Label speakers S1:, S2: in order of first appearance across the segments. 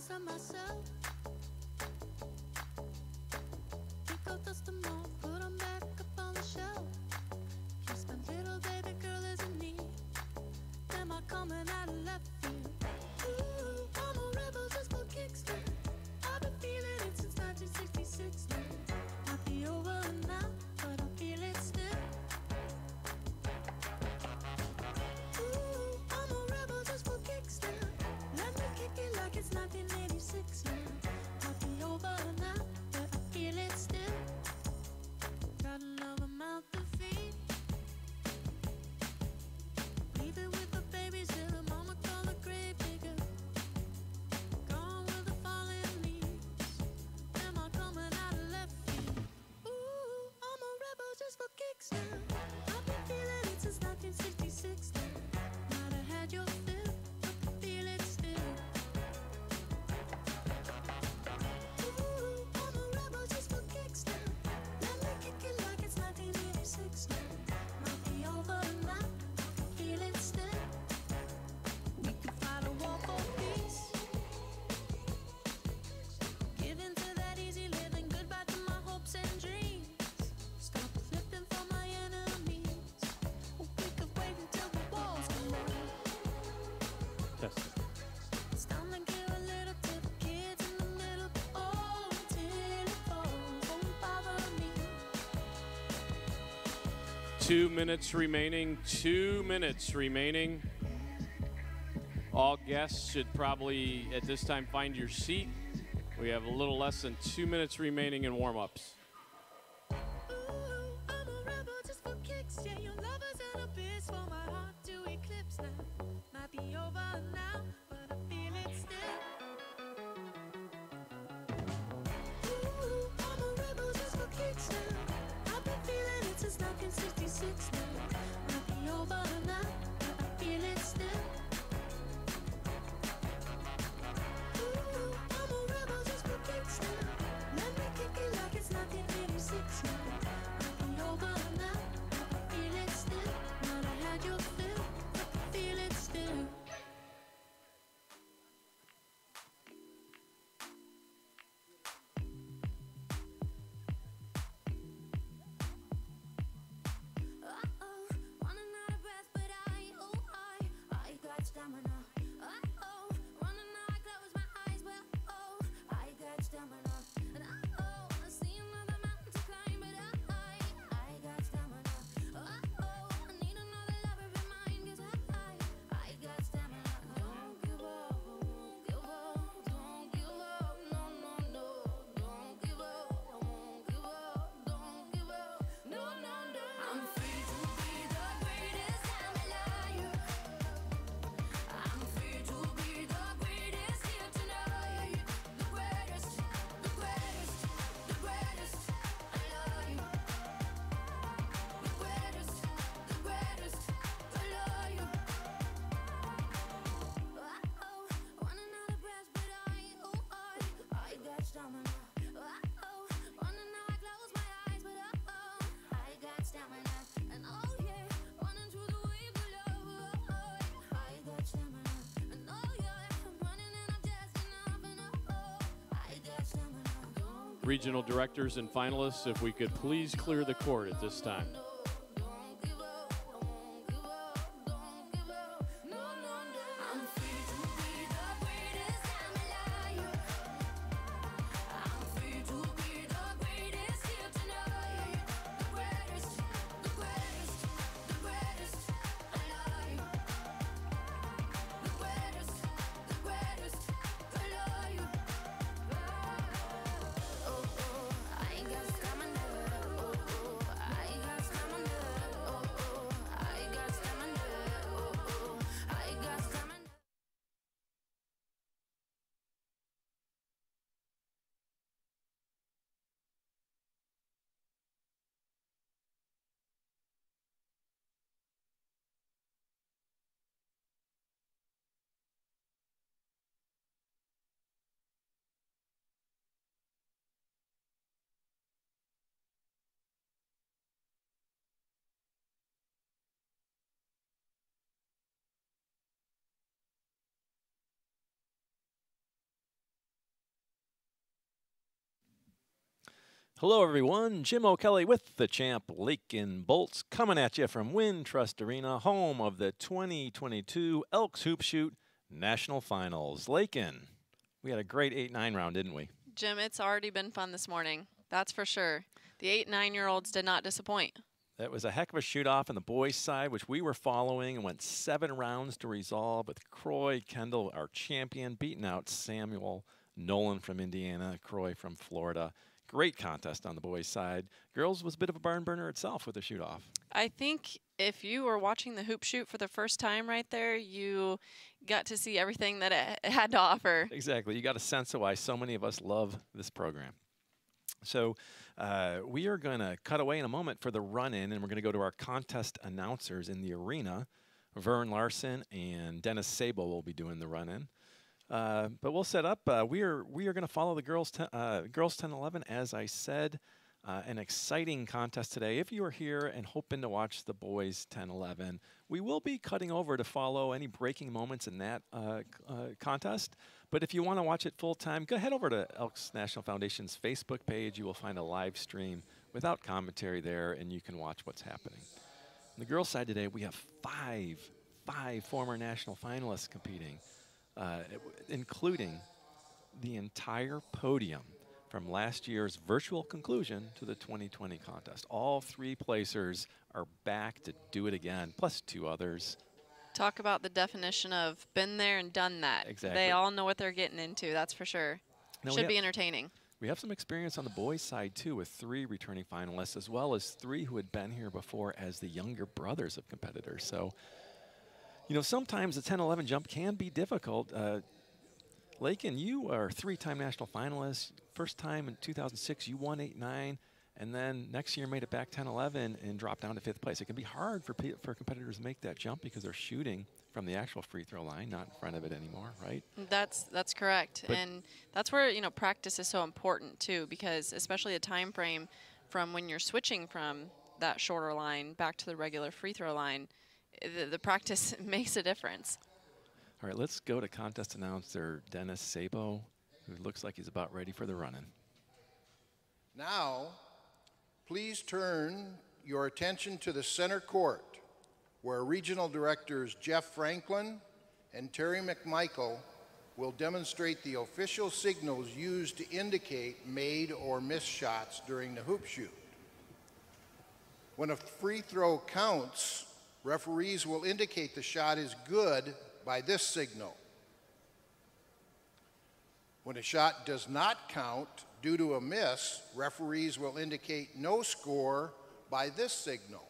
S1: answer myself.
S2: Two minutes remaining, two minutes remaining. All guests should probably at this time find your seat. We have a little less than two minutes remaining in warm ups. regional directors and finalists, if we could please clear the court at this time.
S3: Hello, everyone. Jim O'Kelley with the champ Lakyn Boltz coming at you from Wintrust Arena, home of the 2022 Elks Hoop Shoot National Finals. Lakyn, we had a great 8 9 round, didn't we?
S4: Jim, it's already been fun this morning. That's for sure. The eight, nine year olds did not disappoint.
S3: That was a heck of a shoot off on the boys' side, which we were following and went seven rounds to resolve with Croy Kendall, our champion, beating out Samuel Nolan from Indiana, Croy from Florida. Great contest on the boys' side. Girls was a bit of a barn burner itself with the shoot off.
S4: I think if you were watching the hoop shoot for the first time right there, you got to see everything that it had to offer.
S3: Exactly. You got a sense of why so many of us love this program. So uh, we are going to cut away in a moment for the run in, and we're going to go to our contest announcers in the arena. Vern Larson and Dennis Sable will be doing the run in. Uh, but we'll set up. Uh, we are we are going to follow the girls ten, uh, girls 10-11 as I said. Uh, an exciting contest today. If you are here and hoping to watch the boys 10-11, we will be cutting over to follow any breaking moments in that uh, contest. But if you want to watch it full time, go head over to Elks National Foundation's Facebook page. You will find a live stream without commentary there, and you can watch what's happening. On the girls' side today, we have five, five former national finalists competing, uh, including the entire podium from last year's virtual conclusion to the 2020 contest. All three placers are back to do it again, plus two others.
S4: Talk about the definition of been there and done that.
S3: Exactly.
S4: They all know what they're getting into, that's for sure. Now Should be entertaining.
S3: We have some experience on the boys' side, too, with three returning finalists, as well as three who had been here before as the younger brothers of competitors. So, you know, sometimes the 10 11 jump can be difficult. Uh, Lakyn, you are three time national finalist. First time in 2006, you won 8 9 and then next year made it back 10-11 and dropped down to fifth place. It can be hard for for competitors to make that jump because they're shooting from the actual free throw line, not in front of it anymore, right?
S4: That's that's correct, but and that's where you know practice is so important too, because especially a time frame from when you're switching from that shorter line back to the regular free throw line, the, the practice makes a difference.
S3: All right, let's go to contest announcer Dennis Sabo, who looks like he's about ready for the run-in.
S5: Now, Please turn your attention to the center court, where regional directors Jeff Franklin and Terry McMichael will demonstrate the official signals used to indicate made or missed shots during the hoop shoot. When a free throw counts, referees will indicate the shot is good by this signal. When a shot does not count, Due to a miss, referees will indicate no score by this signal.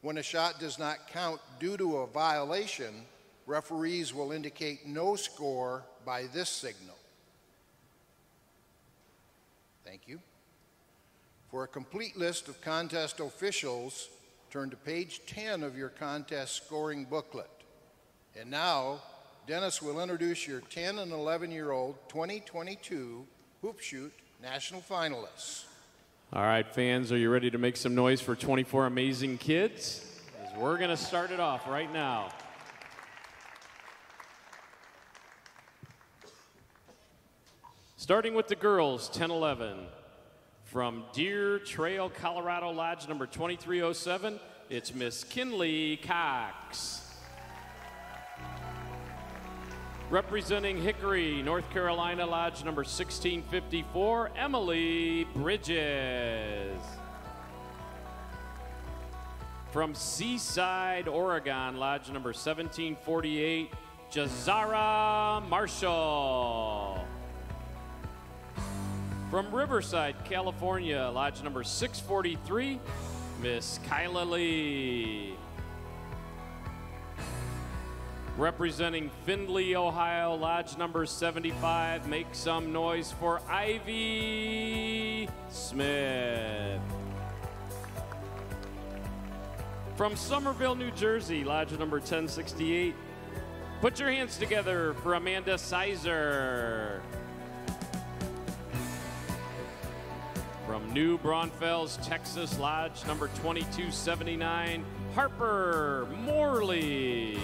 S5: When a shot does not count due to a violation, referees will indicate no score by this signal. Thank you. For a complete list of contest officials, turn to page 10 of your contest scoring booklet. And now, Dennis will introduce your 10 and 11 year old 2022 Hoop Shoot National finalists.
S6: All right, fans, are you ready to make some noise for 24 amazing kids? We're going to start it off right now. Starting with the girls, 10 11. From Deer Trail, Colorado Lodge number 2307, it's Miss Kinley Cox. Representing Hickory, North Carolina Lodge number 1654, Emily Bridges. From Seaside, Oregon, Lodge number 1748, Jazara Marshall. From Riverside, California, Lodge number 643, Miss Kyla Lee. Representing Findlay, Ohio, Lodge number 75. Make some noise for Ivy Smith. From Somerville, New Jersey, Lodge number 1068. Put your hands together for Amanda Sizer. From New Braunfels, Texas, Lodge number 2279, Harper Morley.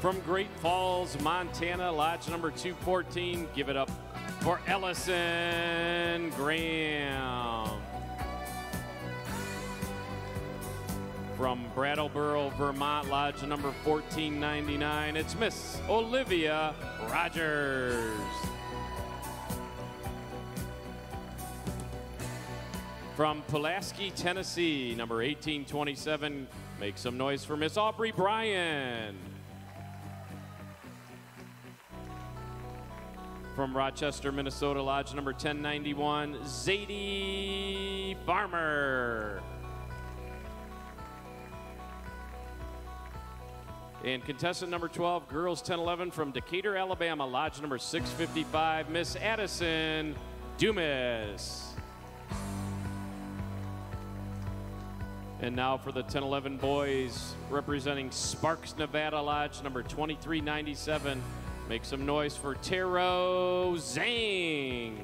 S6: From Great Falls, Montana, lodge number 214. Give it up for Ellison Graham. From Brattleboro, Vermont, lodge number 1499. It's Miss Olivia Rogers. From Pulaski, Tennessee, number 1827. Make some noise for Miss Aubrey Bryan. From Rochester, Minnesota, lodge number 1091, Zadie Farmer. And contestant number 12, girls 1011 from Decatur, Alabama, lodge number 655, Miss Addison Dumas. And now for the 1011 boys representing Sparks, Nevada, lodge number 2397. Make some noise for Taro Zhang.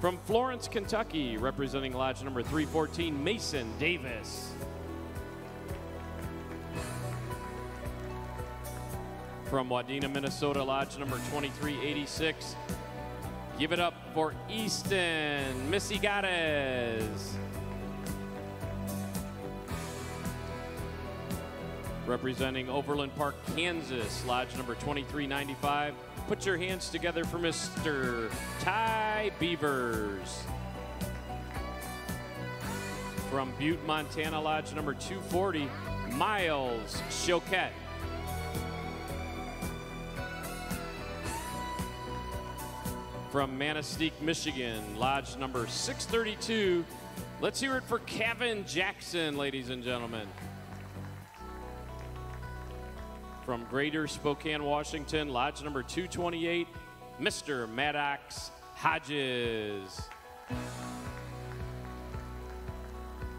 S6: From Florence, Kentucky, representing lodge number 314, Mason Davis. From Wadena, Minnesota, lodge number 2386. Give it up for Easton Missy Gaddis. Representing Overland Park, Kansas, lodge number 2395. Put your hands together for Mr. Ty Beavers. From Butte, Montana, lodge number 240, Miles Choquette. From Manistee, Michigan, lodge number 632. Let's hear it for Kevin Jackson, ladies and gentlemen. From Greater Spokane, Washington, lodge number 228, Mr. Maddox Hodges.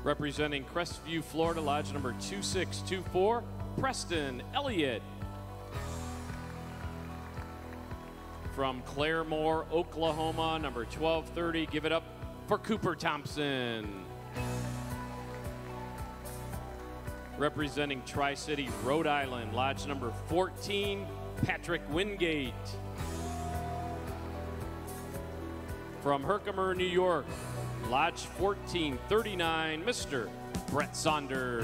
S6: Representing Crestview, Florida, lodge number 2624, Preston Elliott. From Claremore, Oklahoma, number 1230, give it up for Cooper Thompson. Representing Tri City, Rhode Island, lodge number 14, Patrick Wingate. From Herkimer, New York, lodge 1439, Mr. Brett Saunders.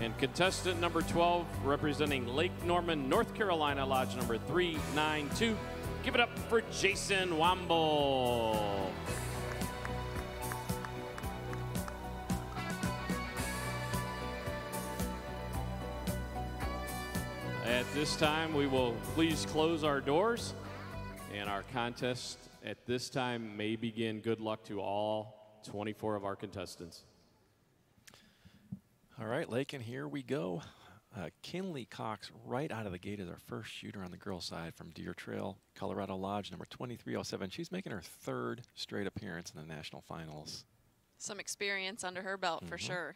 S6: And contestant number 12, representing Lake Norman, North Carolina, lodge number 392. Give it up for Jason Wamble. At this time, we will please close our doors, and our contest at this time may begin. Good luck to all 24 of our contestants.
S3: All right, Lake, and here we go. Uh, Kinley Cox, right out of the gate, is our first shooter on the girls' side from Deer Trail, Colorado Lodge, number 2307. She's making her third straight appearance in the national finals.
S4: Some experience under her belt for sure.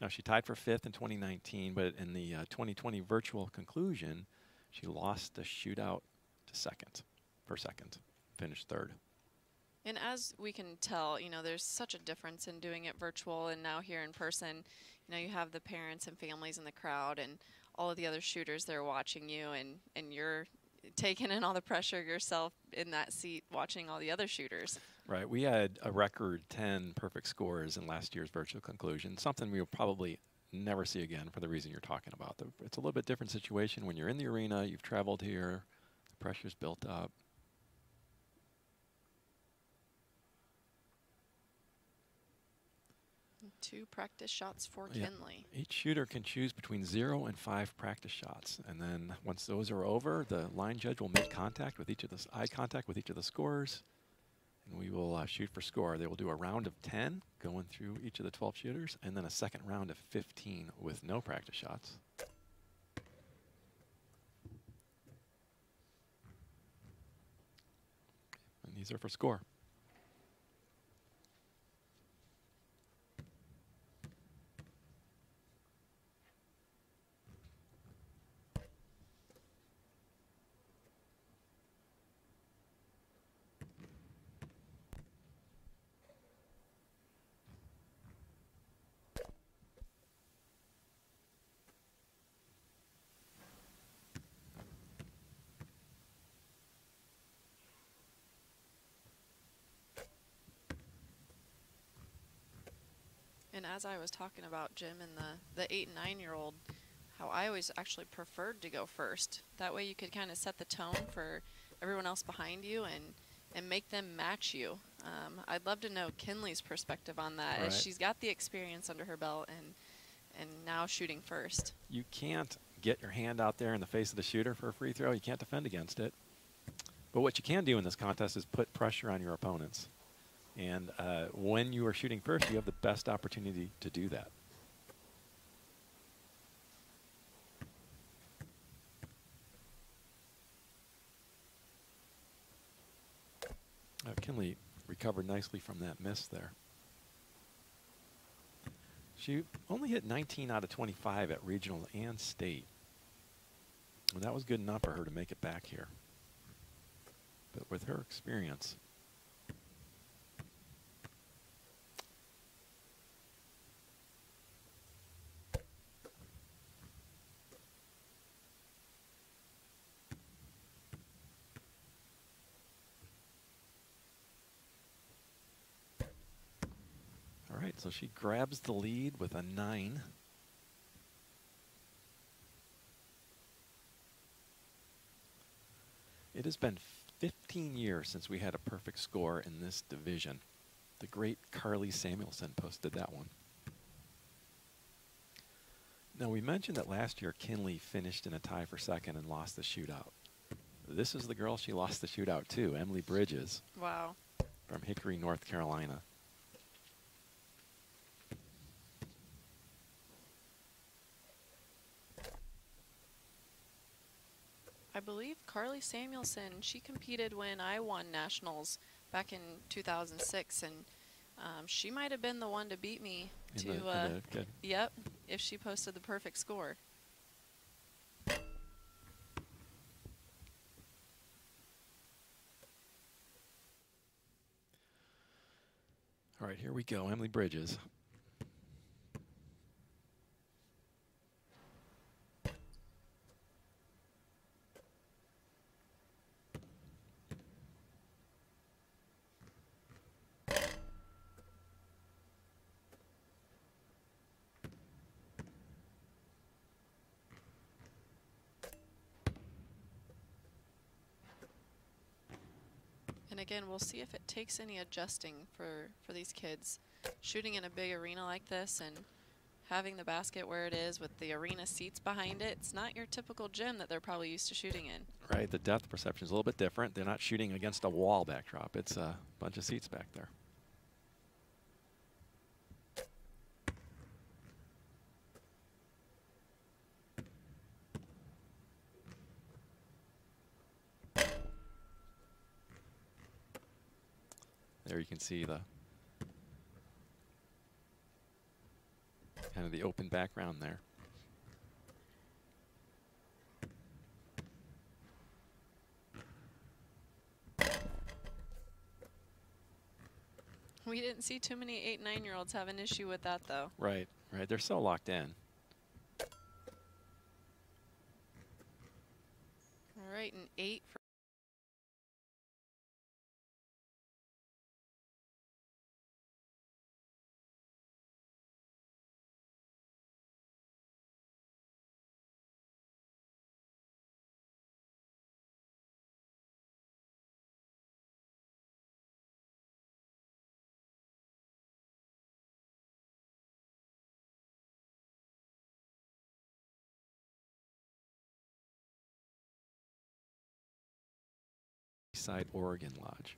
S3: Now, she tied for fifth in 2019, but in the uh, 2020 virtual conclusion, she lost the shootout to second, for second, finished third.
S4: And as we can tell, you know, there's such a difference in doing it virtual and now here in person. You know, you have the parents and families in the crowd and all of the other shooters that are watching you and, and you're taking in all the pressure yourself in that seat watching all the other shooters.
S3: Right. We had a record 10 perfect scores in last year's virtual conclusion, something we'll probably never see again for the reason you're talking about. It's a little bit different situation when you're in the arena, you've traveled here, the pressure's built up.
S4: Two practice shots for
S3: Yeah.
S4: Kinley.
S3: Each shooter can choose between zero and five practice shots, and then once those are over, the line judge will make contact with each of the eye contact with each of the scorers, and we will uh, shoot for score. They will do a round of 10 going through each of the 12 shooters, and then a second round of 15 with no practice shots. And these are for score.
S4: And as I was talking about Jim and the, the eight and nine year old, how I always actually preferred to go first. That way you could kind of set the tone for everyone else behind you and, and make them match you. Um, I'd love to know Kinley's perspective on that
S3: Right.
S4: as she's got the experience under her belt and and now shooting first.
S3: You can't get your hand out there in the face of the shooter for a free throw. You can't defend against it. But what you can do in this contest is put pressure on your opponents. And uh, when you are shooting first, you have the best opportunity to do that. Uh, Kinley recovered nicely from that miss there. She only hit 19 out of 25 at regional and state. And that was good enough for her to make it back here. But with her experience, All right, so she grabs the lead with a nine. It has been 15 years since we had a perfect score in this division. The great Carly Samuelson posted that one. Now, we mentioned that last year Kinley finished in a tie for second and lost the shootout. This is the girl she lost the shootout to, Emily Bridges
S4: Wow.
S3: from Hickory, North Carolina.
S4: I believe Carly Samuelson, she competed when I won nationals back in 2006, and um, she might have been the one to beat me
S3: In
S4: to,
S3: the-
S4: uh, yep, if she posted the perfect score.
S3: All right, here we go. Emily Bridges.
S4: And again, we'll see if it takes any adjusting for, for these kids. Shooting in a big arena like this and having the basket where it is with the arena seats behind it, it's not your typical gym that they're probably used to shooting in.
S3: Right, the depth perception is a little bit different. They're not shooting against a wall backdrop. It's a bunch of seats back there. You can see the kind of the open background there.
S4: We didn't see too many eight, nine year olds have an issue with that though.
S3: Right, right. They're so locked in.
S4: All right, an eight for
S3: Side Oregon Lodge.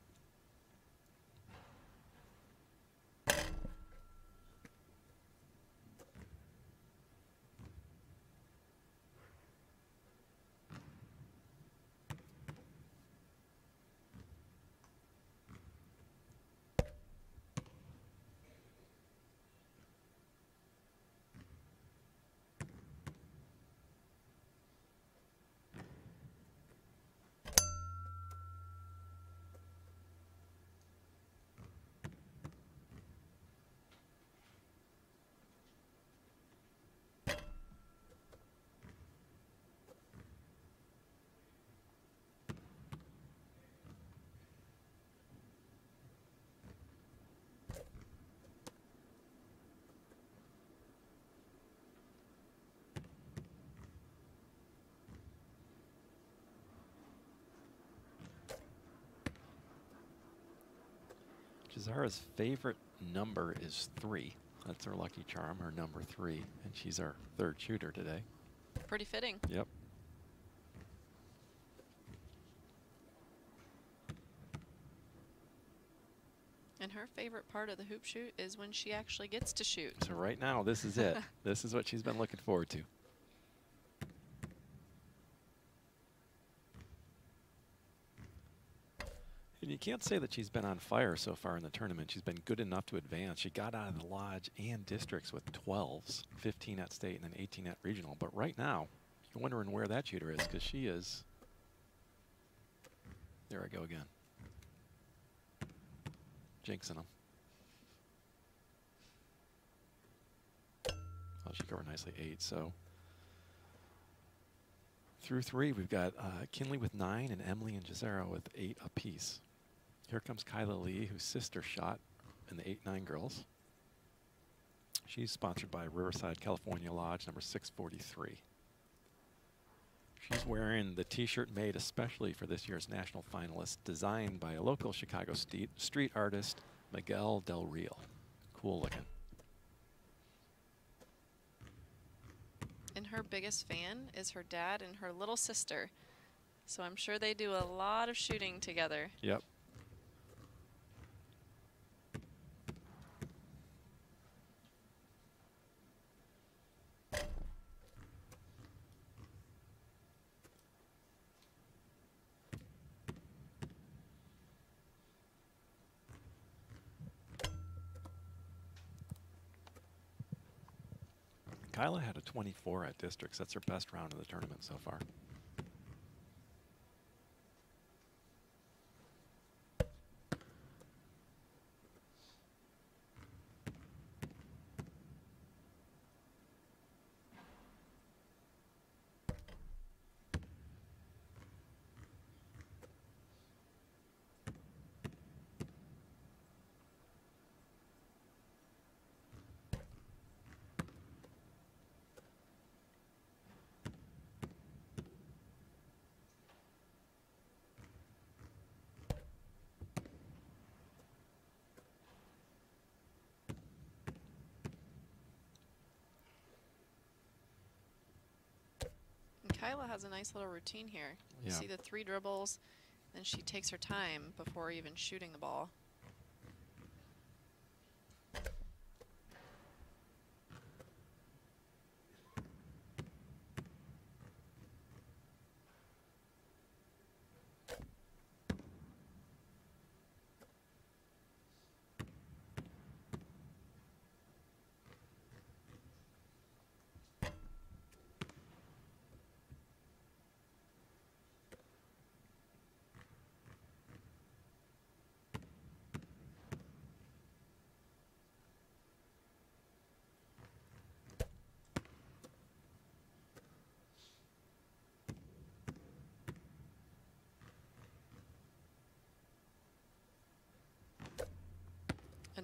S3: Zara's favorite number is three. That's her lucky charm, her number three, and she's our third shooter today.
S4: Pretty fitting.
S3: Yep.
S4: And her favorite part of the hoop shoot is when she actually gets to shoot.
S3: So right now, this is it. this is what she's been looking forward to. Can't say that she's been on fire so far in the tournament. She's been good enough to advance. She got out of the lodge and districts with 12s, 15 at state and then 18 at regional. But right now, you're wondering where that shooter is because she is. There I go again. Jinxing them. Oh, she covered nicely eight. So through three, we've got uh, Kinley with nine and Emily and Jazara with eight apiece. Here comes Kyla Lee, whose sister shot in the 8-9 girls. She's sponsored by Riverside, California Lodge, number 643. She's wearing the t-shirt made especially for this year's national finalist, designed by a local Chicago street, street artist, Miguel Del Real. Cool looking.
S4: And her biggest fan is her dad and her little sister. So I'm sure they do a lot of shooting together.
S3: Yep. Kyla had a 24 at districts. That's her best round of the tournament so far.
S4: Kyla has a nice little routine here. You
S3: Yeah.
S4: see the three dribbles, then she takes her time before even shooting the ball.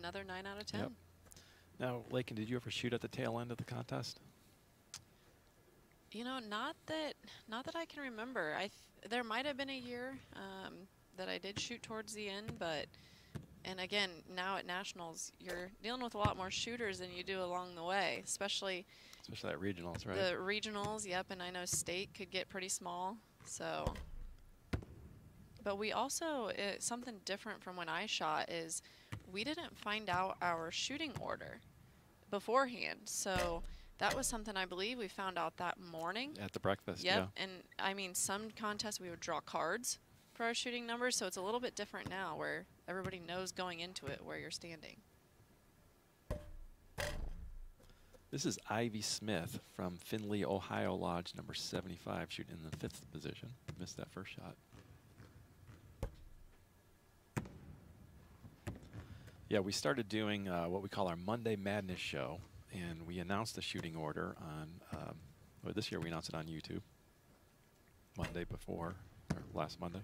S4: Another 9 out of 10.
S3: Yep. Now, Lakyn, did you ever shoot at the tail end of the contest?
S4: You know, not that not that I can remember. I th there might have been a year um, that I did shoot towards the end, but and again, now at nationals, you're dealing with a lot more shooters than you do along the way, especially
S3: Especially at regionals, right?
S4: the regionals. Yep, and I know state could get pretty small. So, but we also uh, something different from when I shot is we didn't find out our shooting order beforehand. So that was something I believe we found out that morning.
S3: at the breakfast,
S4: Yep.
S3: yeah.
S4: And I mean, some contests we would draw cards for our shooting numbers, so it's a little bit different now where everybody knows going into it where you're standing.
S3: This is Ivy Smith from Findlay, Ohio Lodge, number 75, shooting in the fifth position. Missed that first shot. Yeah, we started doing uh, what we call our Monday Madness show, and we announced the shooting order on, um, well, this year we announced it on YouTube. Monday before, or last Monday.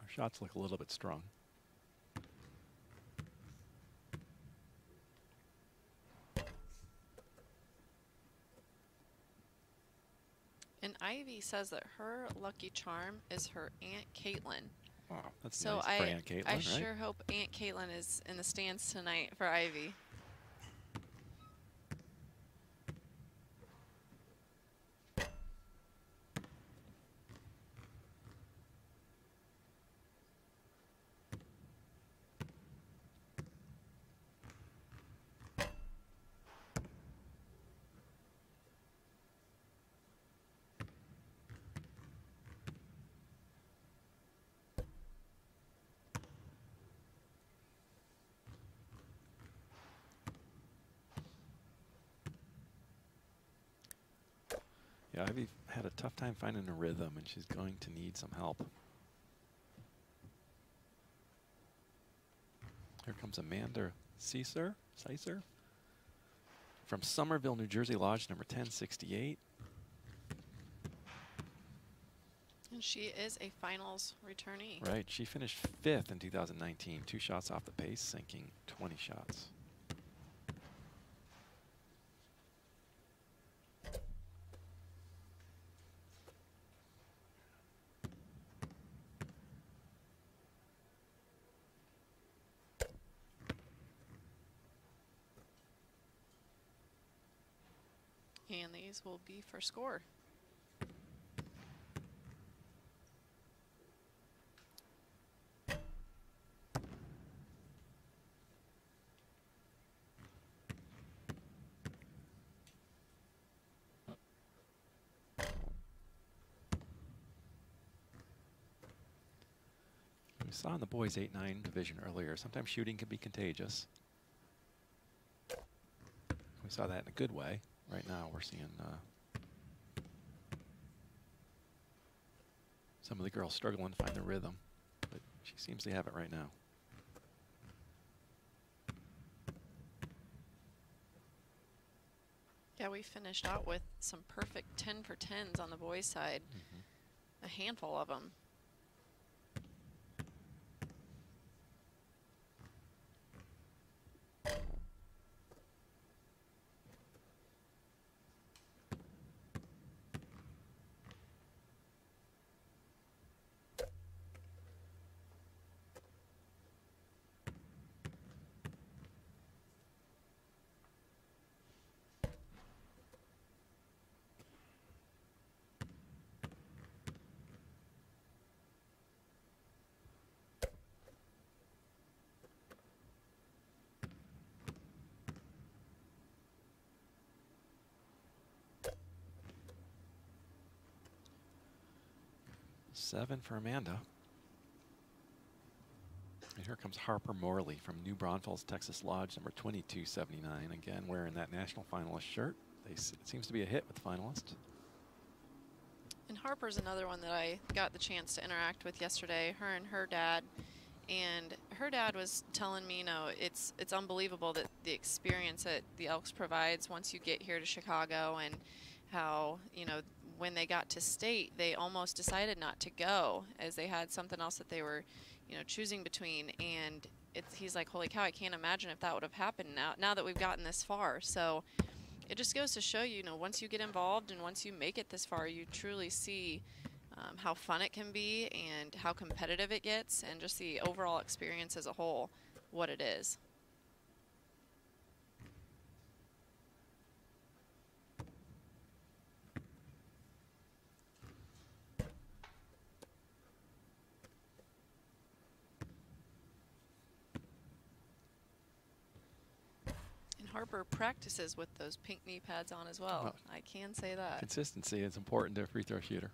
S3: Our shots look a little bit strong.
S4: Ivy says that her lucky charm is her Aunt Caitlin.
S3: Wow, that's
S4: So
S3: nice
S4: I,
S3: for Aunt Caitlin,
S4: I
S3: right?
S4: sure hope Aunt Caitlin is in the stands tonight for Ivy.
S3: Yeah, Ivy had a tough time finding a rhythm, and she's going to need some help. Here comes Amanda Caesar, Caesar from Somerville, New Jersey, Lodge number 1068.
S4: And she is a finals returnee.
S3: Right, she finished fifth in 2019, two shots off the pace, sinking 20 shots.
S4: These will be for score.
S3: We saw in the boys 8-9 division earlier, sometimes shooting can be contagious. We saw that in a good way. Right now we're seeing uh, some of the girls struggling to find the rhythm, but she seems to have it right now.
S4: Yeah, we finished out with some perfect 10 for 10s on the boys' side. A handful of them.
S3: Seven for Amanda. And here comes Harper Morley from New Braunfels, Texas Lodge, number 2279. Again, wearing that national finalist shirt. They, it seems to be a hit with finalists.
S4: And Harper's another one that I got the chance to interact with yesterday. Her and her dad, and her dad was telling me, you know, it's it's unbelievable that the experience that the Elks provides once you get here to Chicago, and how you know when they got to state, they almost decided not to go as they had something else that they were, you know, choosing between. And it's he's like, holy cow, I can't imagine if that would have happened now now that we've gotten this far. So it just goes to show you, you know, once you get involved and once you make it this far, you truly see um, how fun it can be and how competitive it gets, and just the overall experience as a whole, what it is. And Harper practices with those pink knee pads on as well.
S3: Well,
S4: I can say that.
S3: Consistency is important to a free throw shooter.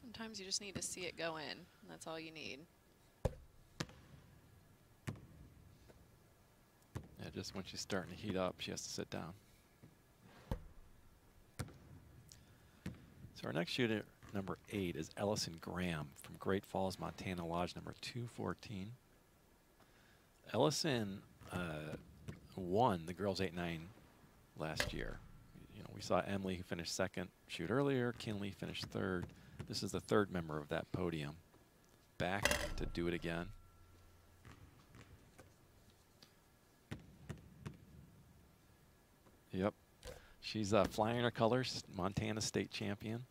S4: Sometimes you just need to see it go in. That's all you need.
S3: Yeah, just when she's starting to heat up, she has to sit down. So our next shooter, number eight, is Ellison Graham from Great Falls, Montana Lodge number 214. Ellison uh, won the girls 8-9 last year. You know, we saw Emily who finished second shoot earlier, Kinley finished third. This is the third member of that podium. Back to do it again. Yep. She's uh, flying her colors, Montana state champion.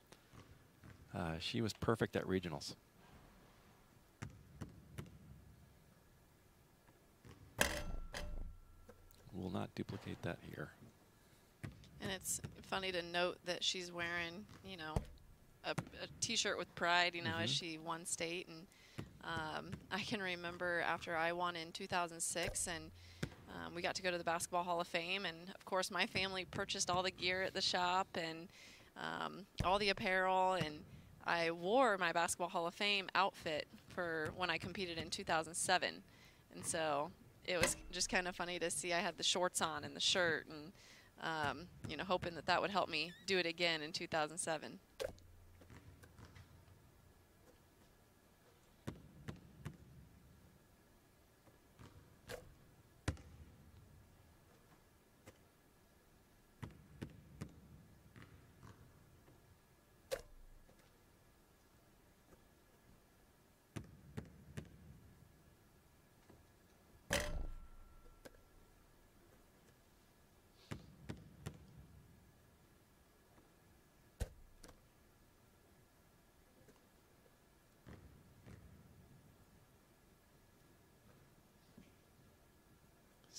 S3: Uh, she was perfect at regionals. We'll not duplicate that here.
S4: And it's funny to note that she's wearing, you know, a, a T-shirt with pride, you know, as
S3: Mhm.
S4: she won state. And um, I can remember after I won in 2006, and um, we got to go to the Basketball Hall of Fame, and of course my family purchased all the gear at the shop and um, all the apparel, and I wore my Basketball Hall of Fame outfit for when I competed in 2007, and so it was just kind of funny to see I had the shorts on and the shirt, and um, you know, hoping that that would help me do it again in 2007.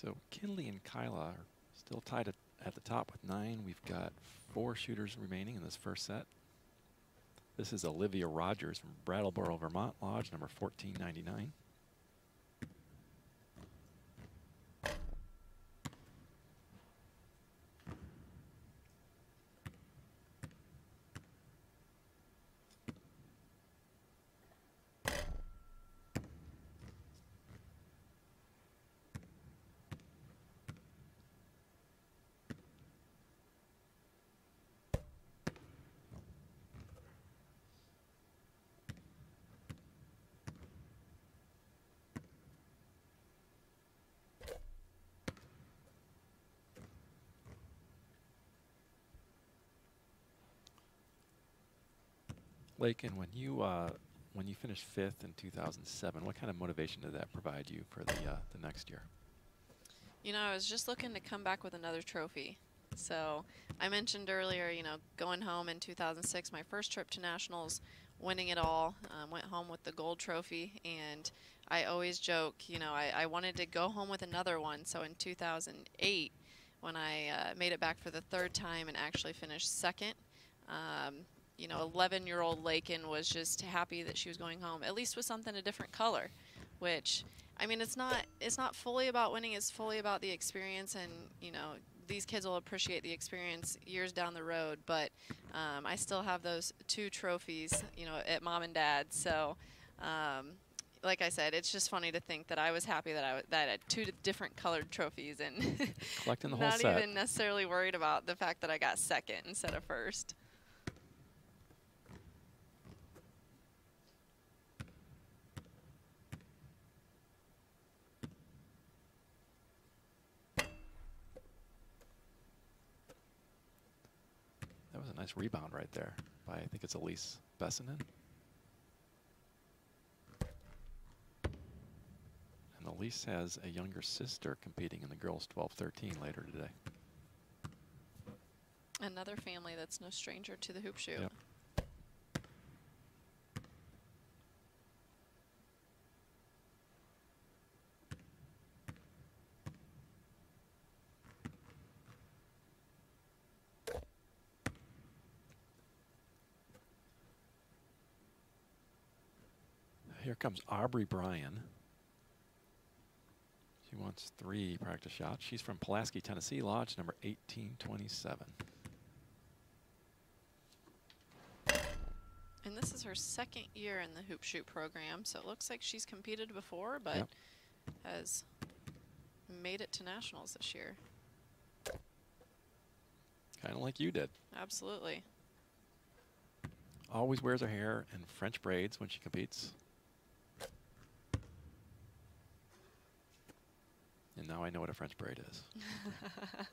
S3: So Kinley and Kyla are still tied at, at the top with nine. We've got four shooters remaining in this first set. This is Olivia Rogers from Brattleboro, Vermont Lodge, number 1499. Lakyn, when you uh, when you finished fifth in 2007, what kind of motivation did that provide you for the uh, the next year?
S4: You know, I was just looking to come back with another trophy. So I mentioned earlier, you know, going home in 2006, my first trip to nationals, winning it all, um, went home with the gold trophy, and I always joke, you know, I, I wanted to go home with another one. So in 2008, when I uh, made it back for the third time and actually finished second, um, you know, 11-year-old Lakyn was just happy that she was going home, at least with something a different color, which I mean, it's not it's not fully about winning. It's fully about the experience, and you know, these kids will appreciate the experience years down the road. But um, I still have those two trophies, you know, at mom and dad. So, um, like I said, it's just funny to think that I was happy that I w- that I had two different colored trophies and
S3: Collecting the whole
S4: not
S3: set.
S4: even necessarily worried about the fact that I got second instead of first.
S3: Nice rebound right there by I think it's Elise Bessinen. And Elise has a younger sister competing in the girls 12-13 later today.
S4: Another family that's no stranger to the hoop shoot.
S3: Yep. Here comes Aubrey Bryan. She wants three practice shots. She's from Pulaski, Tennessee, Lodge number 1827.
S4: And this is her second year in the hoop shoot program, so it looks like she's competed before, but
S3: Yep.
S4: has made it to nationals this year.
S3: Kind of like you did.
S4: Absolutely.
S3: Always wears her hair in French braids when she competes. And now I know what a French braid is.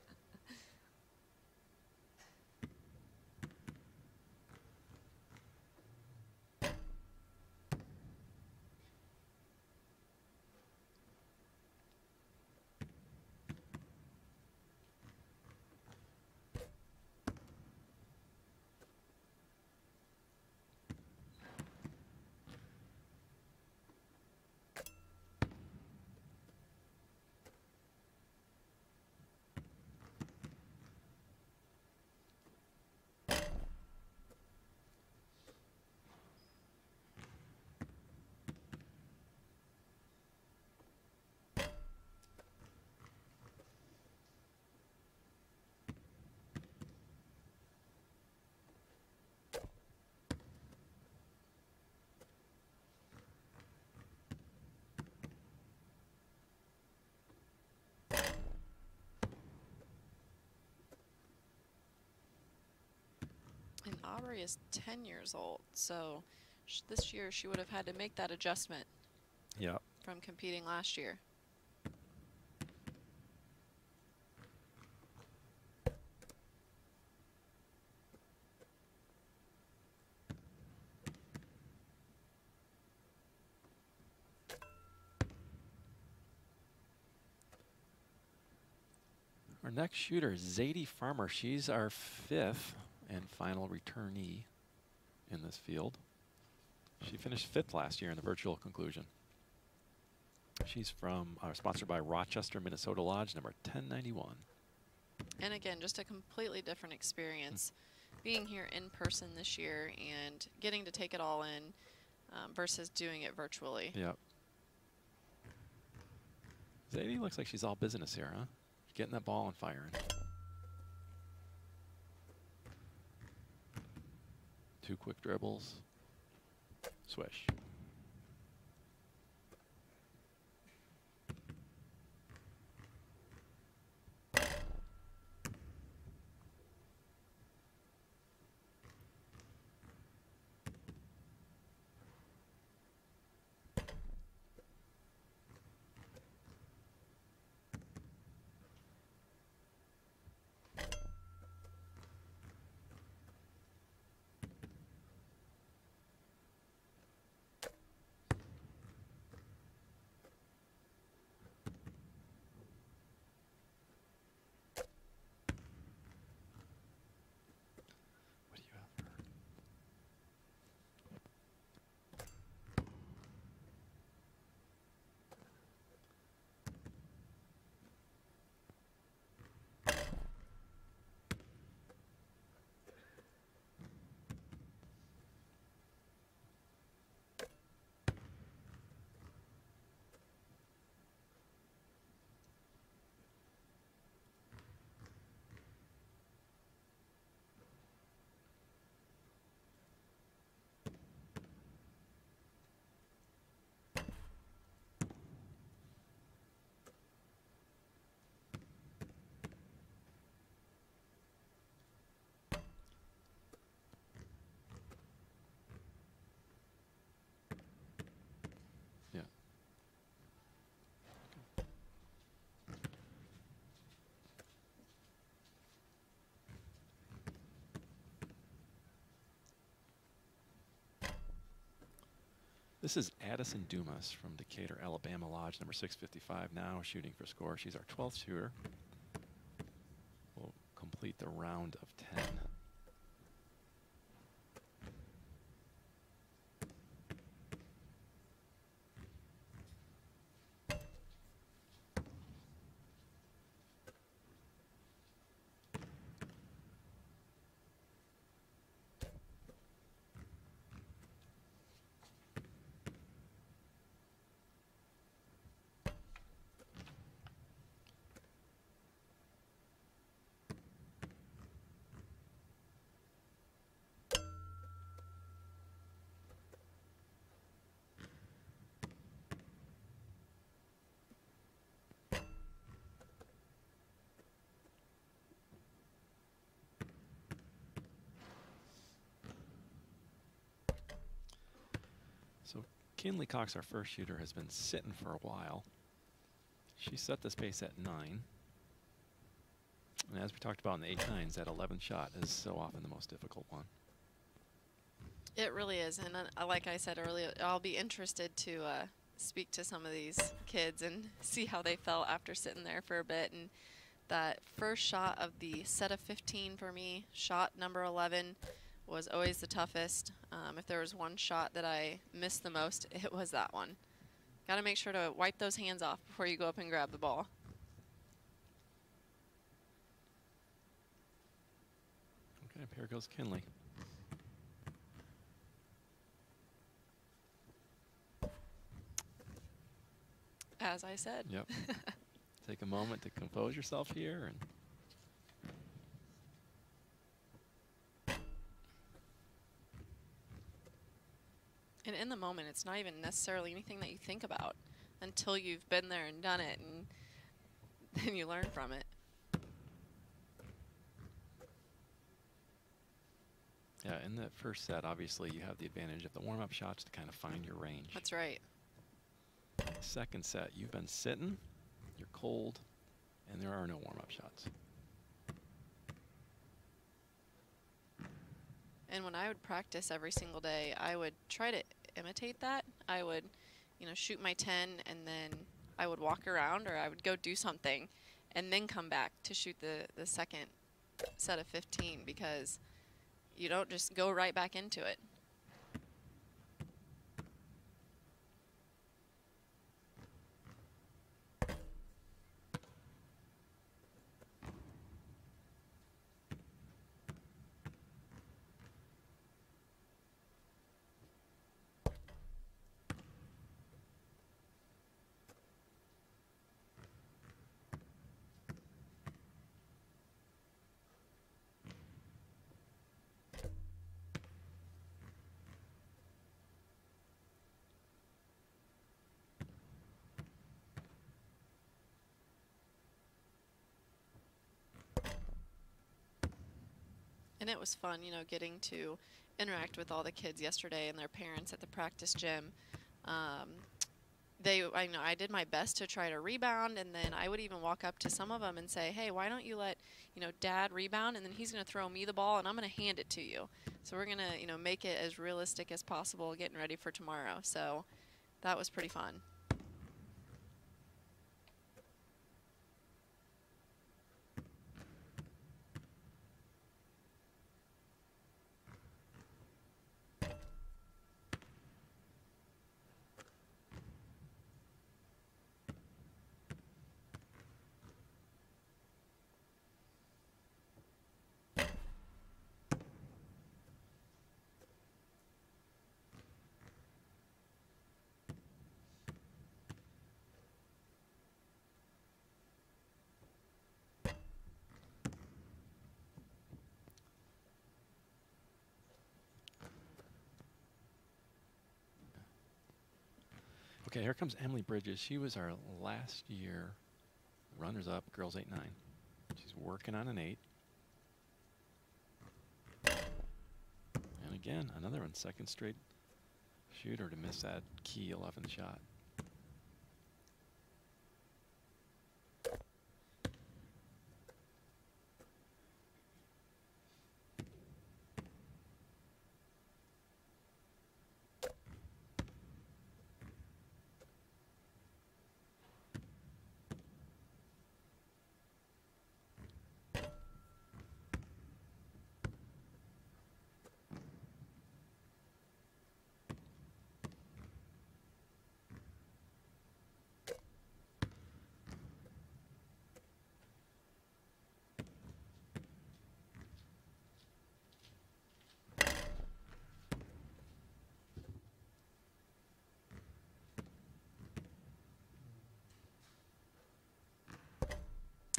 S4: And Aubrey is 10 years old, so sh this year she would have had to make that adjustment
S3: Yep.
S4: from competing last year.
S3: Our next shooter is Zadie Farmer. She's our fifth and final returnee in this field. She finished fifth last year in the virtual conclusion. She's from, uh, sponsored by Rochester, Minnesota Lodge, number 1091.
S4: And again, just a completely different experience being here in person this year and getting to take it all in um, versus doing it virtually.
S3: Yep. Zadie looks like she's all business here, huh? Getting that ball and firing. Two quick dribbles. Swish. This is Addison Dumas from Decatur, Alabama Lodge, number 655 now, shooting for score. She's our 12th shooter. We'll complete the round of 10. Kinley Cox, our first shooter, has been sitting for a while. She set this pace at nine. And as we talked about in the eight nines, that 11th shot is so often the most difficult one.
S4: It really is, and uh, like I said earlier, I'll be interested to uh, speak to some of these kids and see how they felt after sitting there for a bit. And that first shot of the set of 15 for me, shot number 11, was always the toughest. Um, if there was one shot that I missed the most, it was that one. Got to make sure to wipe those hands off before you go up and grab the ball.
S3: Okay, here goes Kinley.
S4: As I said.
S3: Yep. Take a moment to compose yourself here and
S4: And in the moment, it's not even necessarily anything that you think about until you've been there and done it, and then you learn from it.
S3: yeah, in that first set, obviously you have the advantage of the warm-up shots to kind of find your range.
S4: That's right.
S3: Second set, you've been sitting, you're cold, and there are no warm-up shots.
S4: And when I would practice every single day, I would try to imitate that. I would, you know, shoot my 10 and then I would walk around or I would go do something and then come back to shoot the, the second set of 15 because you don't just go right back into it. And it was fun, you know, getting to interact with all the kids yesterday and their parents at the practice gym. Um, they, I know, I did my best to try to rebound, and then I would even walk up to some of them and say, "Hey, why don't you let, you know, Dad rebound, and then he's going to throw me the ball, and I'm going to hand it to you." So we're going to, you know, make it as realistic as possible, getting ready for tomorrow. So that was pretty fun.
S3: Okay, here comes Emily Bridges. She was our last year runners-up, girls 8-9. She's working on an 8. And again, another one, second straight shooter to miss that key 11 shot.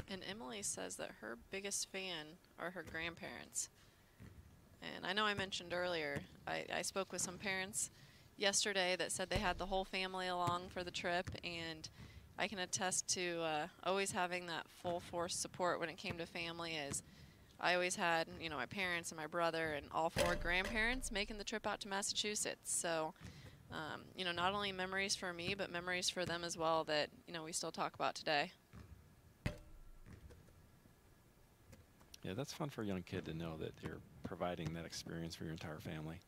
S4: And Emily says that her biggest fan are her grandparents. And I know I mentioned earlier, I, I spoke with some parents yesterday that said they had the whole family along for the trip, and I can attest to uh, always having that full force support when it came to family. Is I always had, you know, my parents and my brother and all four grandparents making the trip out to Massachusetts. So um, you know, not only memories for me, but memories for them as well that, you know, we still talk about today.
S3: Yeah, that's fun for a young kid to know that you're providing that experience for your entire family.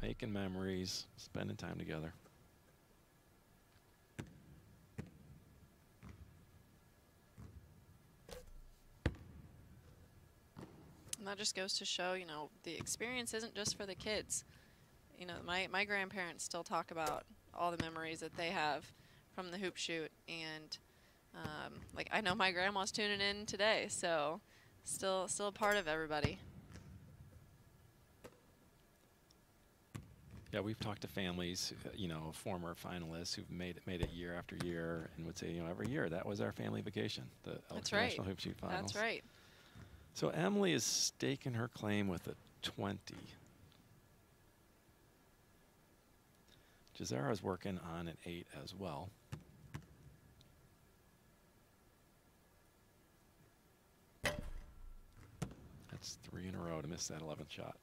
S3: Making memories, spending time together.
S4: And that just goes to show, you know, the experience isn't just for the kids. You know, my, my grandparents still talk about all the memories that they have from the hoop shoot. And, um, like, I know my grandma's tuning in today, so still, still a part of everybody.
S3: Yeah, we've talked to families, uh, you know, former finalists who've made it, made it year after year, and would say, you know, every year that was our family vacation, the
S4: That's right.
S3: National Hoop Shoot Finals.
S4: That's right.
S3: So Emily is staking her claim with a 20. Jazara's working on an 8 as well. That's three in a row to miss that 11th shot.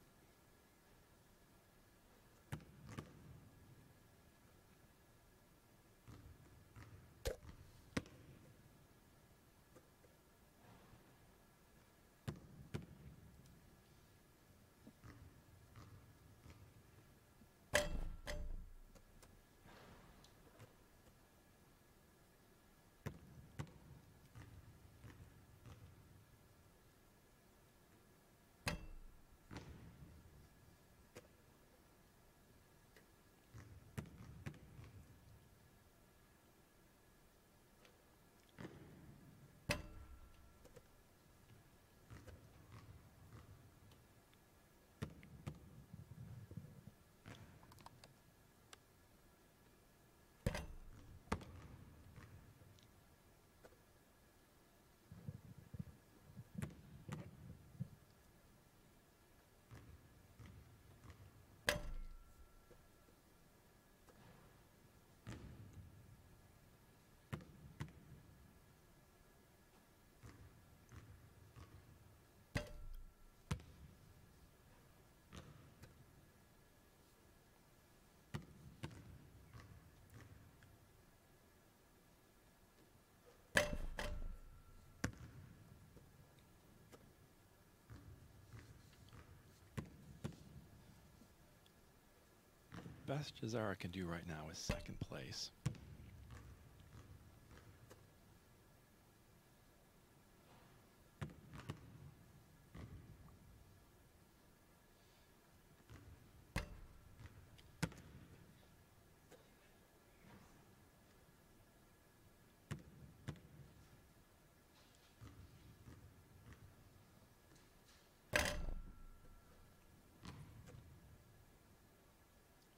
S3: Best Jazara can do right now is second place.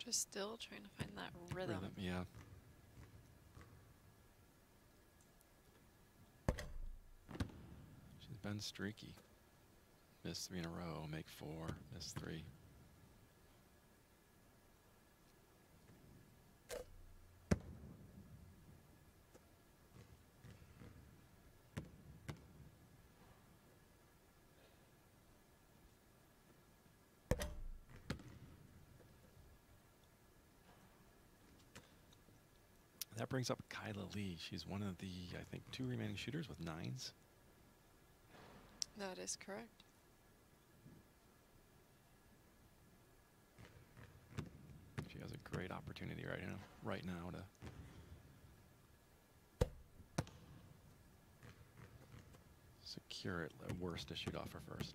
S4: Just still trying to find that rhythm.
S3: Rhythm, yeah. She's been streaky. Miss three in a row, make four, miss three. That brings up Kyla Lee. She's one of the, I think, two remaining shooters with nines.
S4: That is correct.
S3: She has a great opportunity right now, right now to secure it. Worst, to shoot off her first.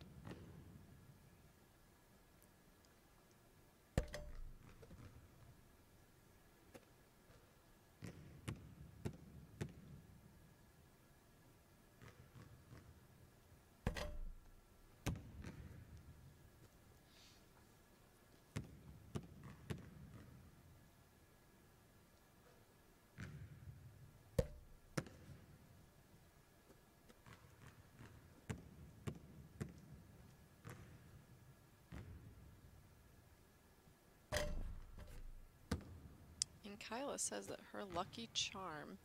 S4: Kyla says that her lucky charm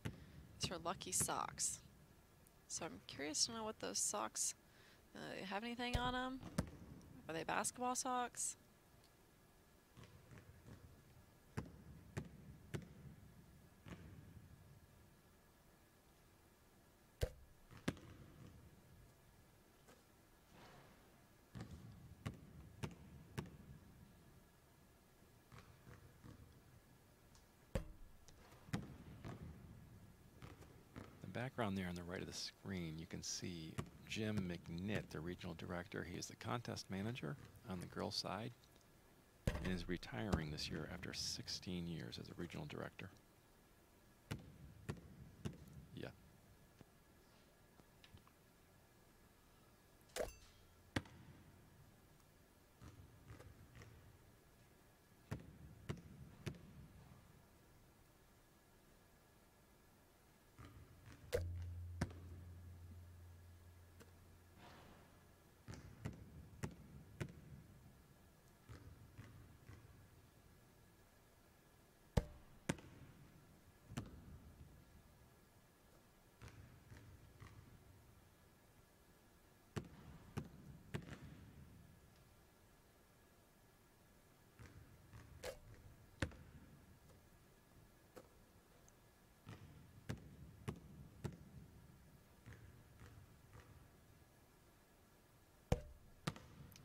S4: is her lucky socks. So I'm curious to know what those socks uh, have anything on them. Are they basketball socks?
S3: There on the right of the screen, you can see Jim McNitt, the regional director. He is the contest manager on the girls' side and is retiring this year after 16 years as a regional director. Yeah.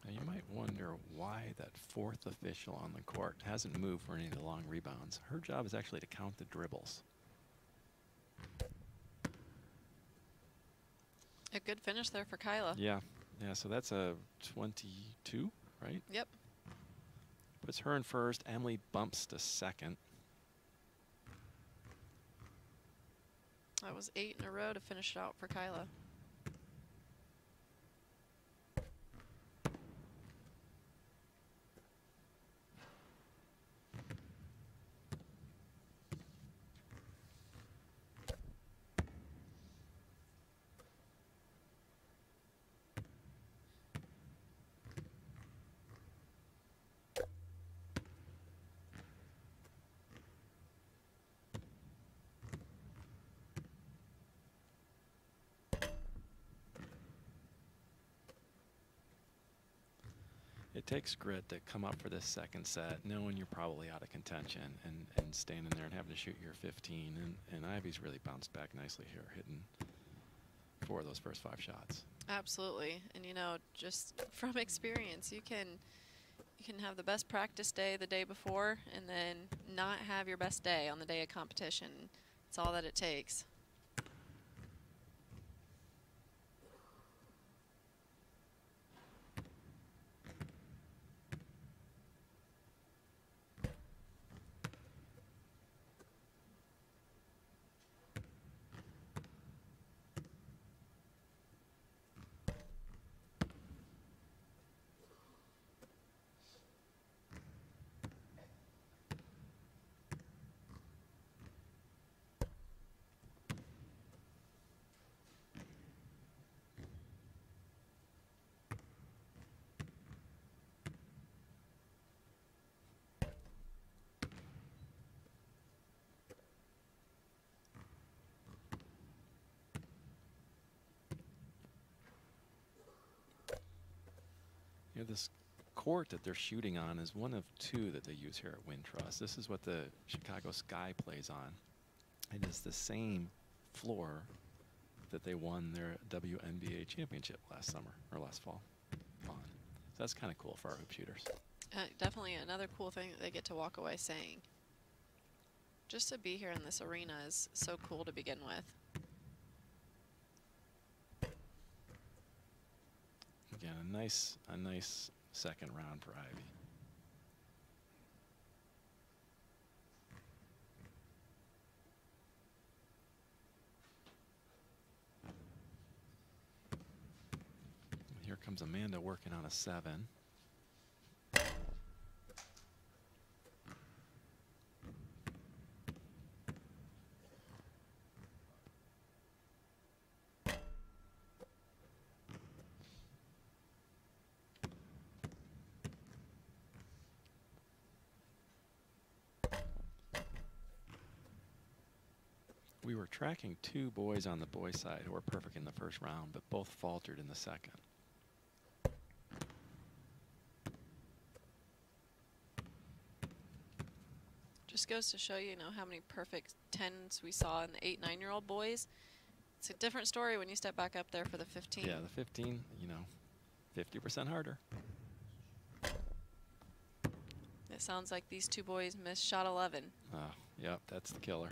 S3: Now you might wonder why that fourth official on the court hasn't moved for any of the long rebounds. Her job is actually to count the dribbles.
S4: A good finish there for Kyla.
S3: Yeah, yeah. So that's a 22, right?
S4: Yep.
S3: Puts her in first. Emily bumps to second.
S4: That was eight in a row to finish it out for Kyla.
S3: It takes grit to come up for this second set, knowing you're probably out of contention, and, and standing there and having to shoot your 15. And, and Ivy's really bounced back nicely here, hitting four of those first five shots.
S4: Absolutely. And you know, just from experience, you can you can have the best practice day the day before and then not have your best day on the day of competition. It's all that it takes.
S3: This court that they're shooting on is one of two that they use here at Wintrust. This is what the Chicago Sky plays on. It is the same floor that they won their WNBA championship last summer or last fall on. So that's kind of cool for our hoop shooters.
S4: Uh, definitely another cool thing that they get to walk away saying. Just to be here in this arena is so cool to begin with.
S3: Again, a nice, a nice second round for Ivy. Here comes Amanda working on a seven. We were tracking two boys on the boys' side who were perfect in the first round, but both faltered in the second.
S4: Just goes to show you, you know, how many perfect tens we saw in the eight, nine year old boys. It's a different story when you step back up there for the 15.
S3: Yeah, the 15, you know, 50% harder.
S4: It sounds like these two boys missed shot 11.
S3: Oh, yep, that's the killer.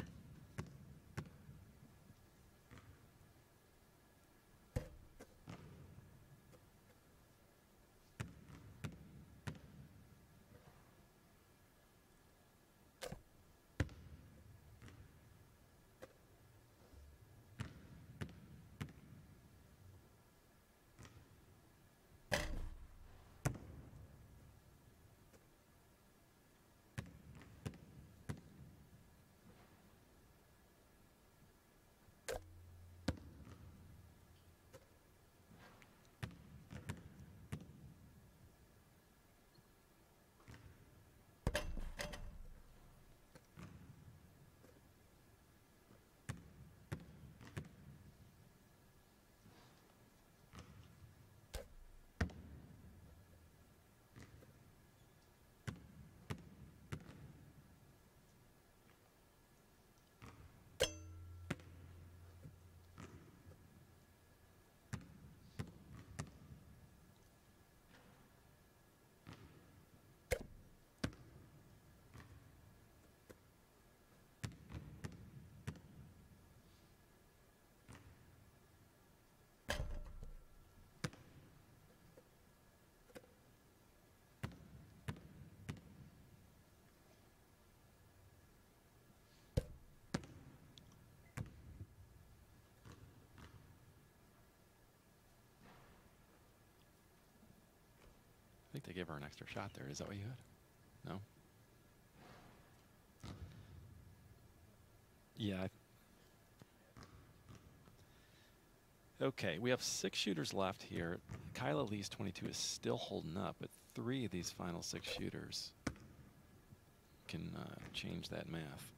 S3: Think they gave her an extra shot there. Is that what you had? No? Yeah. Okay, we have six shooters left here. Kyla Lee's 22 is still holding up, but three of these final six shooters can uh, change that math.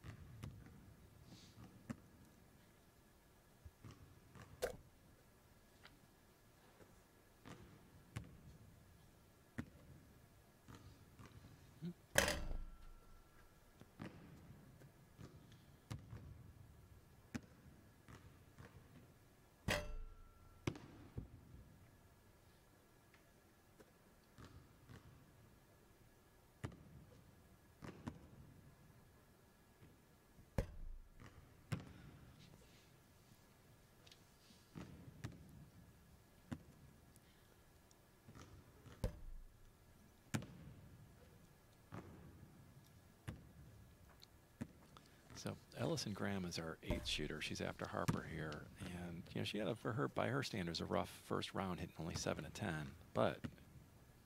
S3: So Ellison Graham is our eighth shooter. She's after Harper here, and you know she had a, for her by her standards a rough first round, hitting only seven to ten. But,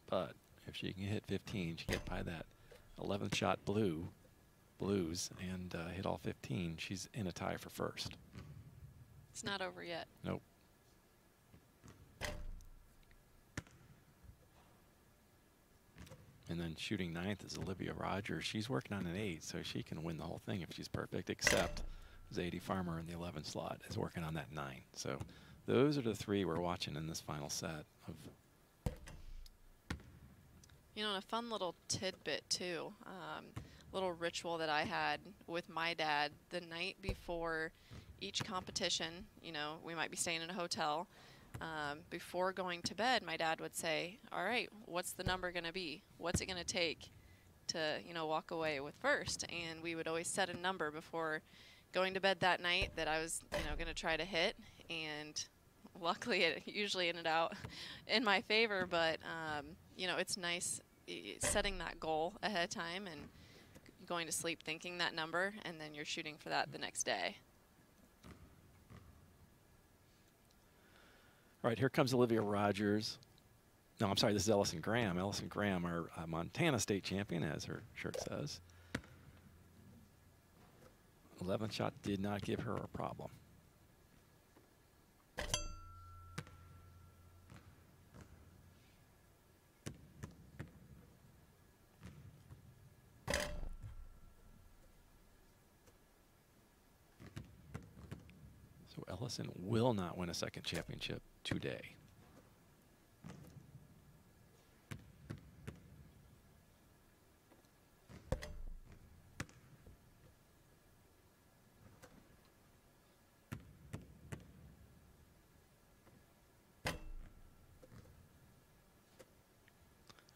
S3: but if she can hit 15, she get by that 11th shot blue, blues, and uh, hit all 15. She's in a tie for first.
S4: It's not over yet.
S3: Nope. And then shooting ninth is Olivia Rogers. She's working on an eight, so she can win the whole thing if she's perfect, except Zadie Farmer in the 11 slot is working on that nine. So those are the three we're watching in this final set of
S4: You know, a fun little tidbit too, um, little ritual that I had with my dad the night before each competition. You know, we might be staying in a hotel. Um, before going to bed, my dad would say, "All right, what's the number going to be? What's it going to take to, you know, walk away with first? And we would always set a number before going to bed that night that I was, you know, going to try to hit. And luckily, it usually ended out in my favor. But um, you know, it's nice setting that goal ahead of time and going to sleep thinking that number, and then you're shooting for that the next day.
S3: All right, here comes Olivia Rogers. No, I'm sorry, this is Ellison Graham. Ellison Graham, our uh, Montana state champion, as her shirt says. 11th shot did not give her a problem. So Ellison will not win a second championship today.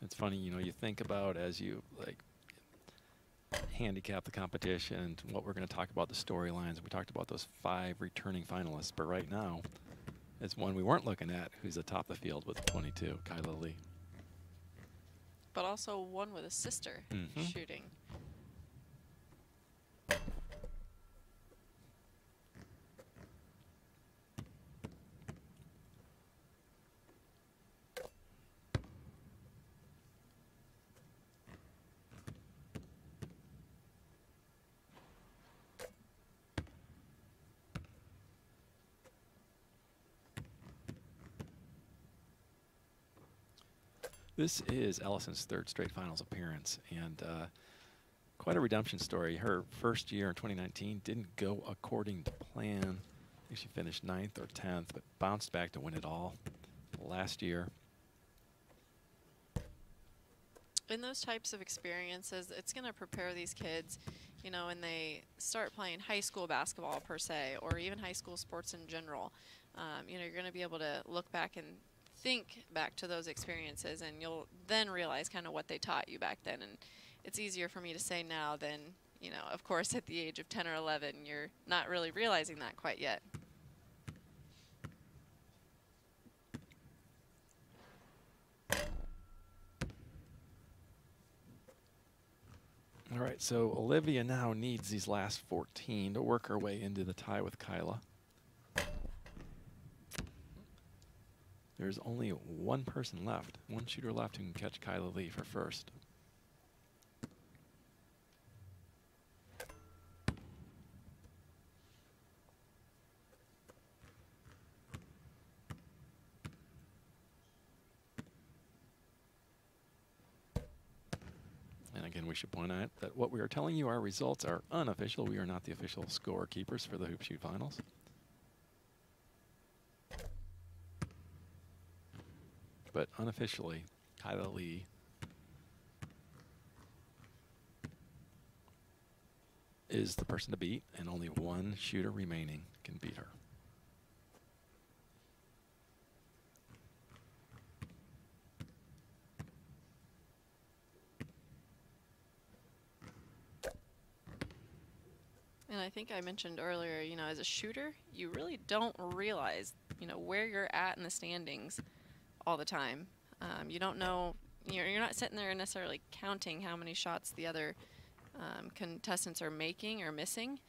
S3: It's funny, you know, you think about as you like handicap the competition and what we're going to talk about the storylines. We talked about those five returning finalists, but right now, it's one we weren't looking at who's atop the field with 22, Kyla Lee.
S4: But also one with a sister
S3: Mhm.
S4: shooting.
S3: This is Ellison's third straight finals appearance, and uh, quite a redemption story. Her first year in 2019 didn't go according to plan. I think she finished ninth or 10th, but bounced back to win it all last year.
S4: in those types of experiences, it's going to prepare these kids, you know, when they start playing high school basketball per se, or even high school sports in general. Um, you know, you're going to be able to look back and think back to those experiences, and you'll then realize kind of what they taught you back then. And it's easier for me to say now than, you know, of course, at the age of 10 or 11, you're not really realizing that quite yet.
S3: All right, so Olivia now needs these last 14 to work her way into the tie with Kyla. There's only one person left, one shooter left who can catch Kyla Lee for first. And again, we should point out that what we are telling you, our results are unofficial. We are not the official scorekeepers for the Hoop Shoot Finals. But unofficially, Kyla Lee is the person to beat, and only one shooter remaining can beat her.
S4: And I think I mentioned earlier, you know, as a shooter, you really don't realize, you know, where you're at in the standings all the time. Um, you don't know, you're, you're not sitting there necessarily counting how many shots the other um, contestants are making or missing.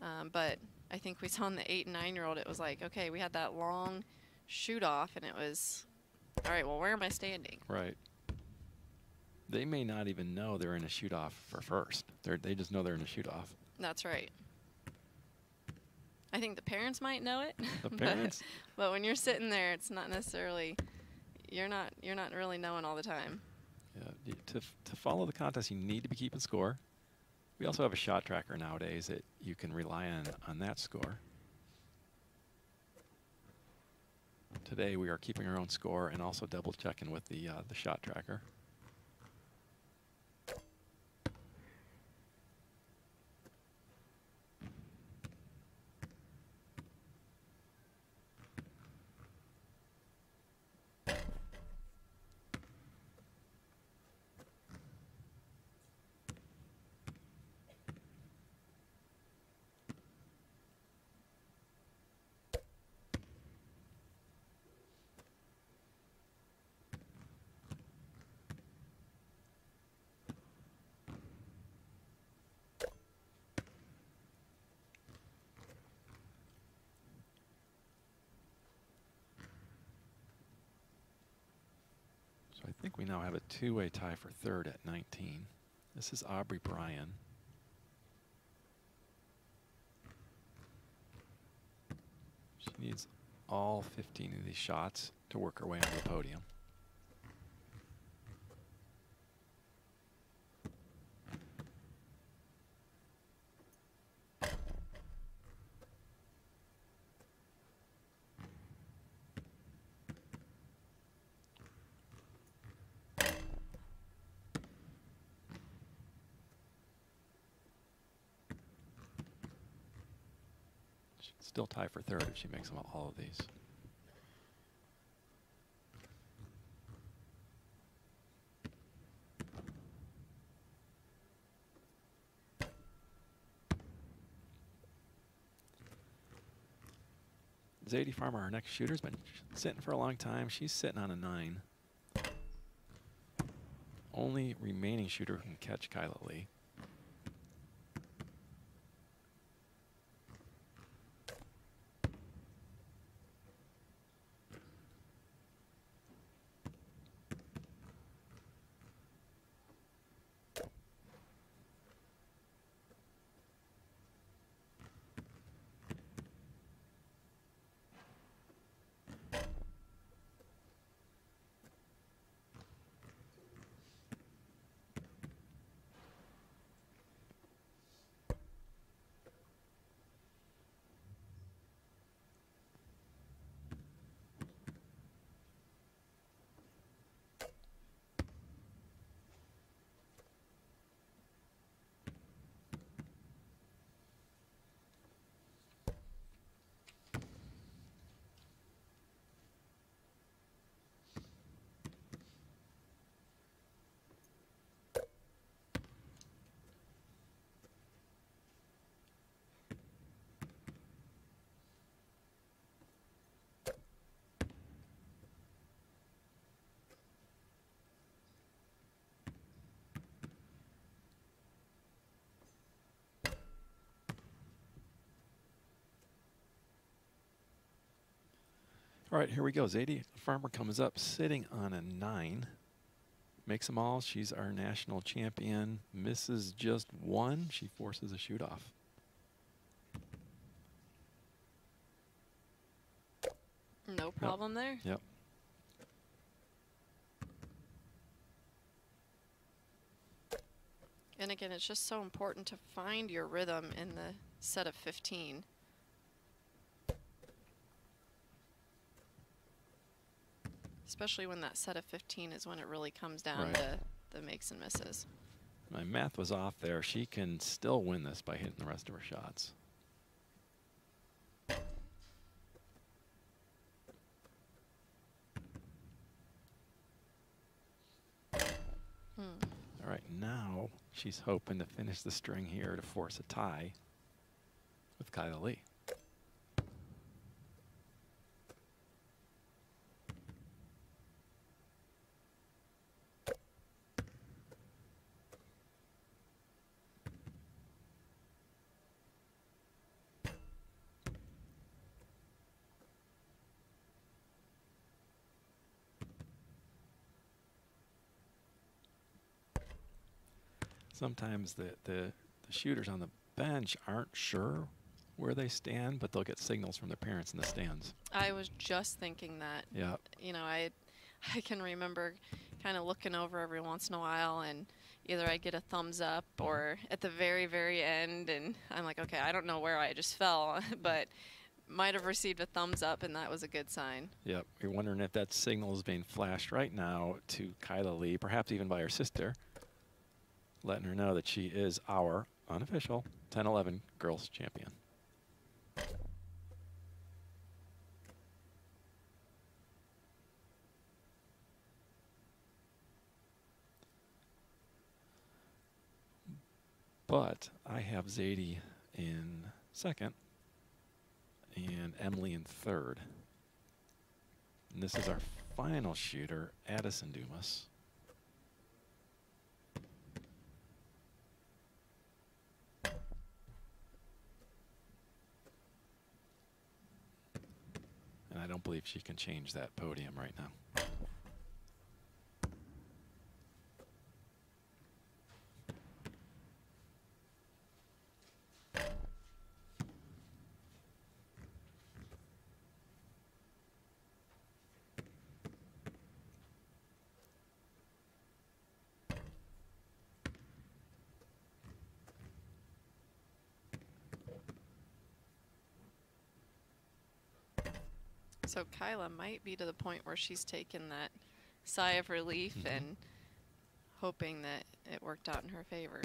S4: Um, but I think we saw in the eight and nine year old, it was like, okay, we had that long shoot off, and it was, all right, well, where am I standing?
S3: Right. They may not even know they're in a shoot off for first. They're, they just know they're in a shoot off.
S4: That's right. I think the parents might know it.
S3: The
S4: but-
S3: parents?
S4: but when you're sitting there, it's not necessarily you're not you're not really knowing all the time.
S3: Yeah, to, to follow the contest, you need to be keeping score. We also have a shot tracker nowadays that you can rely on on that score. Today we are keeping our own score and also double checking with the uh, the shot tracker. So I think we now have a two-way tie for third at 19. This is Aubrey Bryan. She needs all 15 of these shots to work her way onto the podium. Still tie for third if she makes them all of these. Zadie Farmer, our next shooter, has been sitting for a long time. She's sitting on a nine. Only remaining shooter who can catch Kyla Lee. All right, here we go. Zadie Farmer comes up sitting on a nine. Makes them all. She's our national champion. Misses just one. She forces a shoot off.
S4: No problem there.
S3: Yep.
S4: And again, it's just so important to find your rhythm in the set of 15. Especially when that set of 15 is when it really comes down
S3: Right.
S4: to the makes and misses.
S3: My math was off there. She can still win this by hitting the rest of her shots.
S4: Hmm.
S3: All right, now she's hoping to finish the string here to force a tie with Kyla Lee. Sometimes the, the, the shooters on the bench aren't sure where they stand, but they'll get signals from their parents in the stands.
S4: I was just thinking that.
S3: Yeah.
S4: You know, I I can remember kind of looking over every once in a while and either I get a thumbs up uh-huh. or at the very very end and I'm like, okay, I don't know where I just fell, but might have received a thumbs up and that was a good sign.
S3: Yep. You're wondering if that signal is being flashed right now to Kyla Lee, perhaps even by her sister, letting her know that she is our unofficial 10 11 girls champion. But I have Zadie in second and Emily in third. And this is our final shooter, Addison Dumas. I don't believe she can change that podium right now.
S4: So Kyla might be to the point where she's taken that sigh of relief
S3: Mhm.
S4: and hoping that it worked out in her favor.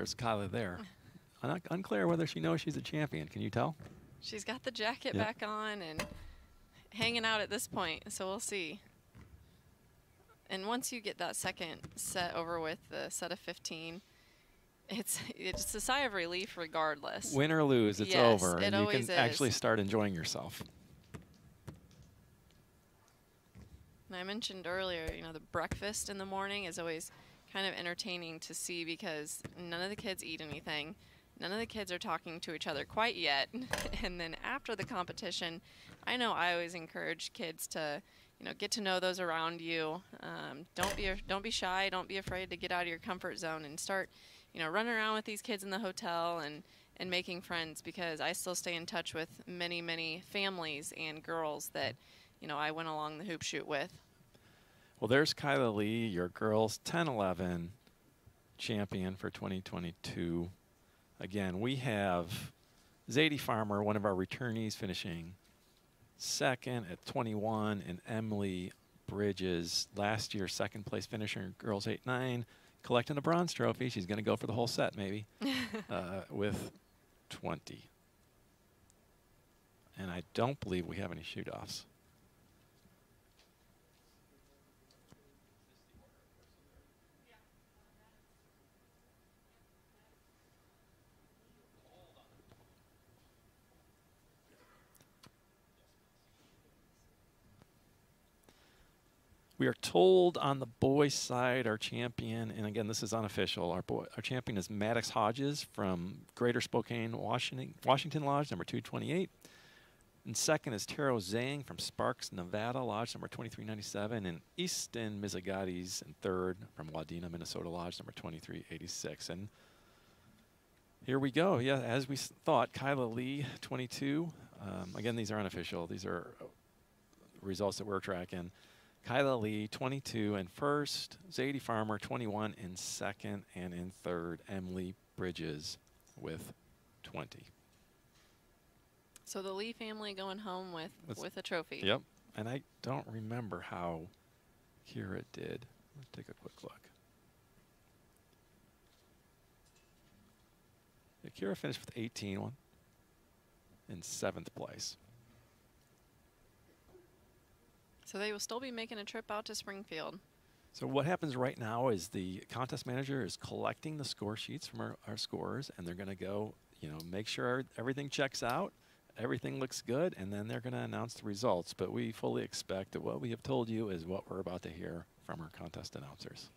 S3: There's Kyla there. I'm unclear whether she knows she's a champion. Can you tell?
S4: She's got the jacket
S3: Yep.
S4: back on and hanging out at this point, so we'll see. And once you get that second set over with, the set of 15, it's it's a sigh of relief regardless.
S3: Win or lose, it's
S4: Yes,
S3: over,
S4: it
S3: and you can actually start enjoying yourself.
S4: And I mentioned earlier, you know, the breakfast in the morning is always kind of entertaining to see because none of the kids eat anything. None of the kids are talking to each other quite yet. and then after the competition, I know I always encourage kids to, you know, get to know those around you. Um, don't be don't be shy. Don't be afraid to get out of your comfort zone and start, you know, running around with these kids in the hotel and and making friends because I still stay in touch with many many families and girls that, you know, I went along the hoop shoot with.
S3: Well, there's Kyla Lee, your girls 10 11 champion for 2022. Again, we have Zadie Farmer, one of our returnees, finishing second at 21, and Emily Bridges, last year's second place finisher in girls 8 9, collecting a bronze trophy. She's going to go for the whole set, maybe, uh, with 20. And I don't believe we have any shoot We are told on the boys' side, our champion, and again, this is unofficial. Our boy, our champion is Maddox Hodges from Greater Spokane, Washington, Washington Lodge, number 228. And second is Taro Zhang from Sparks, Nevada, Lodge number 2397. And Easton Mizagatis in third from Wadena, Minnesota, Lodge number 2386. And here we go. Yeah, as we thought, Kyla Lee, 22. Um, again, these are unofficial. These are results that we're tracking. Kyla Lee, 22 in first. Zadie Farmer, 21 in second. And in third, Emily Bridges with 20.
S4: So the Lee family going home with
S3: That's-
S4: with a trophy.
S3: Yep. And I don't remember how Kira did. Let's take a quick look. Yeah, Kira finished with 18 one in seventh place.
S4: So they will still be making a trip out to Springfield.
S3: So what happens right now is the contest manager is collecting the score sheets from our, our scorers, and they're going to go, you know, make sure everything checks out, everything looks good, and then they're going to announce the results. But we fully expect that what we have told you is what we're about to hear from our contest announcers.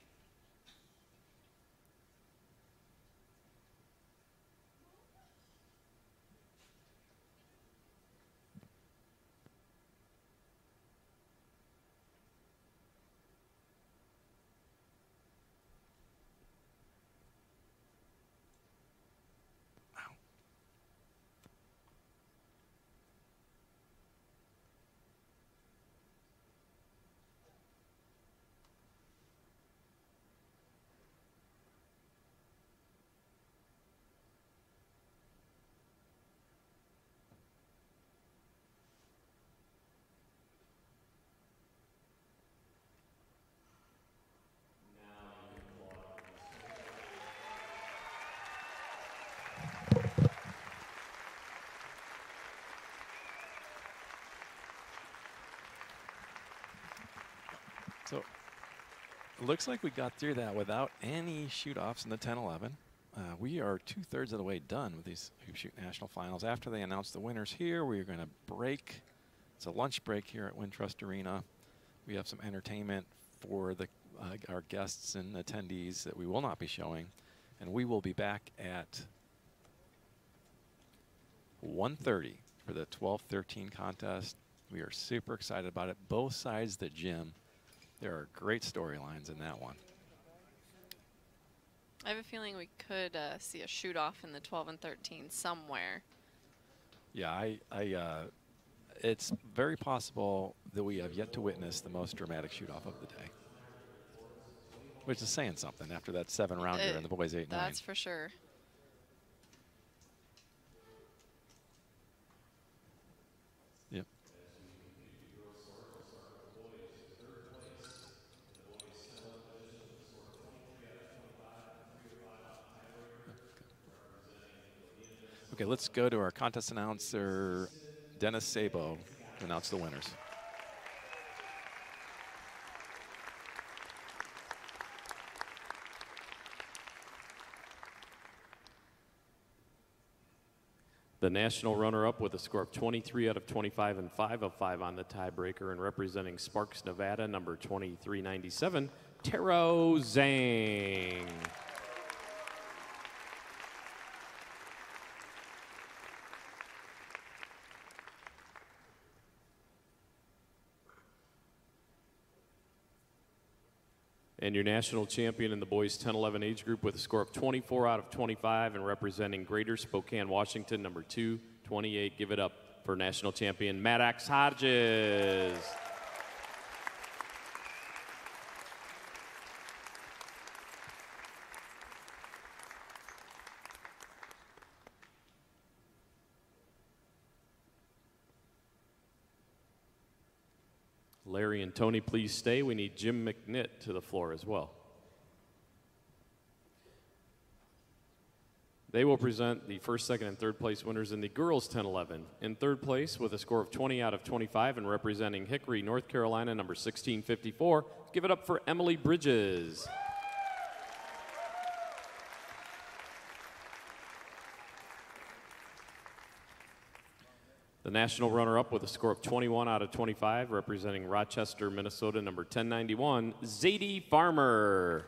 S3: So looks like we got through that without any shoot offs in the 10 11. Uh, we are two thirds of the way done with these Hoop Shoot National Finals. After they announce the winners here, we're going to break. It's a lunch break here at Wintrust Arena. We have some entertainment for the uh, our guests and attendees that we will not be showing, and we will be back at 1:30 for the 12-13 contest. We are super excited about it. Both sides of the gym. There are great storylines in that one.
S4: I have a feeling we could uh, see a shoot off in the 12 and 13 somewhere.
S3: Yeah, I, I, uh, it's very possible that we have yet to witness the most dramatic shoot-off of the day, which is saying something after that seven-rounder
S4: Uh,
S3: in the boys eight nine.
S4: That's for sure.
S3: Okay, let's go to our contest announcer, Dennis Sabo, to announce the winners.
S6: The national runner-up with a score of 23 out of 25 and 5 of 5 on the tiebreaker and representing Sparks, Nevada, number 2397, Taro Zhang. And your national champion in the boys 10 11 age group with a score of 24 out of 25 and representing Greater Spokane, Washington, number 228. Give it up for national champion Maddox Hodges. And Tony, please stay. We need Jim McNitt to the floor as well. They will present the first, second, and third place winners in the girls 10 11. In third place, with a score of 20 out of 25 and representing Hickory, North Carolina, number 1654, give it up for Emily Bridges. The national runner up with a score of 21 out of 25, representing Rochester, Minnesota, number 1091, Zadie Farmer.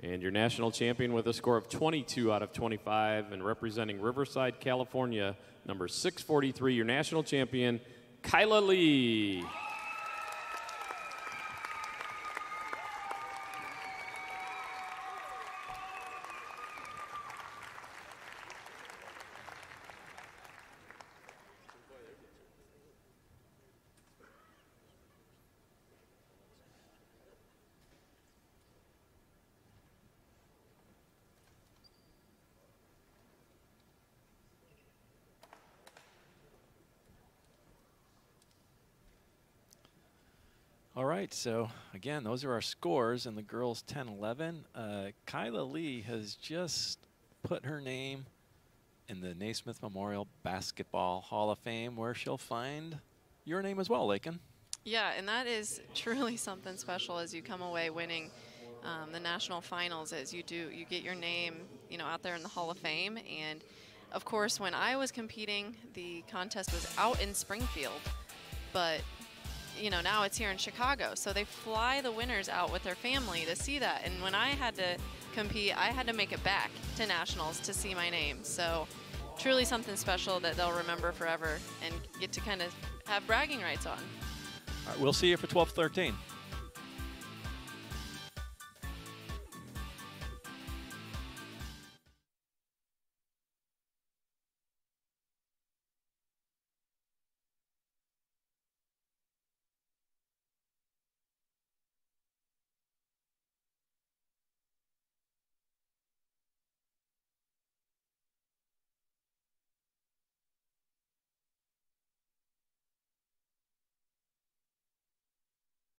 S6: And your national champion with a score of 22 out of 25 and representing Riverside, California, number 643, your national champion, Kyla Lee.
S3: All right, so again, those are our scores in the girls 10 11. Uh, Kyla Lee has just put her name in the Naismith Memorial Basketball Hall of Fame where she'll find your name as well, Lakyn.
S4: Yeah, and that is truly something special as you come away winning um, the national finals. As you do, you get your name, you know, out there in the Hall of Fame. And of course, when I was competing, the contest was out in Springfield, but you know now it's here in Chicago. So they fly the winners out with their family to see that. And when I had to compete, I had to make it back to nationals to see my name. So truly something special that they'll remember forever and get to kind of have bragging rights on.
S3: All right, we'll see you for 12 13.